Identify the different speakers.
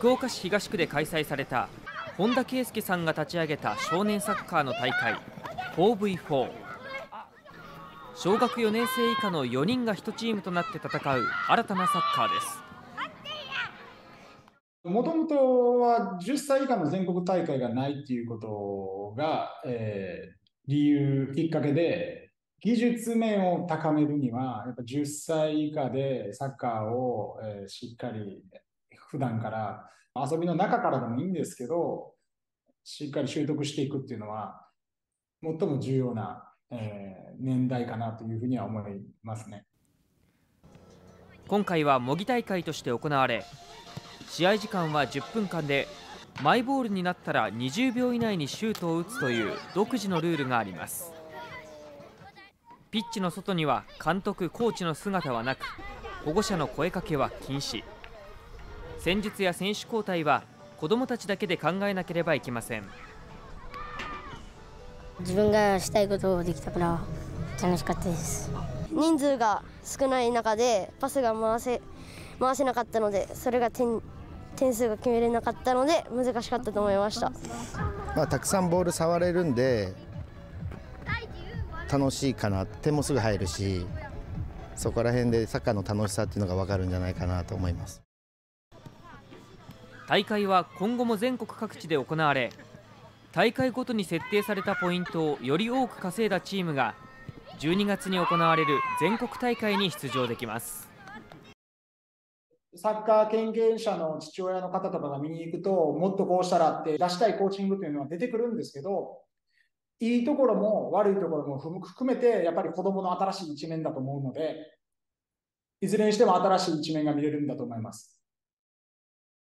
Speaker 1: 福岡市東区で開催された本田圭佑さんが立ち上げた少年サッカーの大会 4V4 小学4年生以下の4人が1チームとなって戦う新たなサッカーです。
Speaker 2: もともとは10歳以下の全国大会がないっていうことが、えー、理由、きっかけで、技術面を高めるには、やっぱ10歳以下でサッカーを、えー、しっかり普段から遊びの中からでもいいんですけど、しっかり習得していくっていうのは、最も重要な、えー、年代かなというふうには思いますね。
Speaker 1: 今回は模擬大会として行われ、試合時間は10分間でマイボールになったら20秒以内にシュートを打つという独自のルールがありますピッチの外には監督コーチの姿はなく保護者の声かけは禁止戦術や選手交代は子どもたちだけで考えなければいけません。
Speaker 3: 自分がしたいことをできたから楽しかったです。
Speaker 4: 人数が少ない中でパスが回せ回せなかったのでそれが点点数が決めれなかったので難しかったと思いました、
Speaker 5: まあ、たくさんボール触れるんで楽しいかな点もすぐ入るしそこら辺でサッカーの楽しさっていうのが分かるんじゃないかなと思います
Speaker 1: 大会は今後も全国各地で行われ大会ごとに設定されたポイントをより多く稼いだチームが12月に行われる全国大会に出場できます
Speaker 2: サッカー経験者の父親の方とかが見に行くと、もっとこうしたらって出したいコーチングというのは出てくるんですけど、いいところも悪いところも含めて、やっぱり子供の新しい一面だと思うので、いずれにしても新しい一面が見れるんだと思います。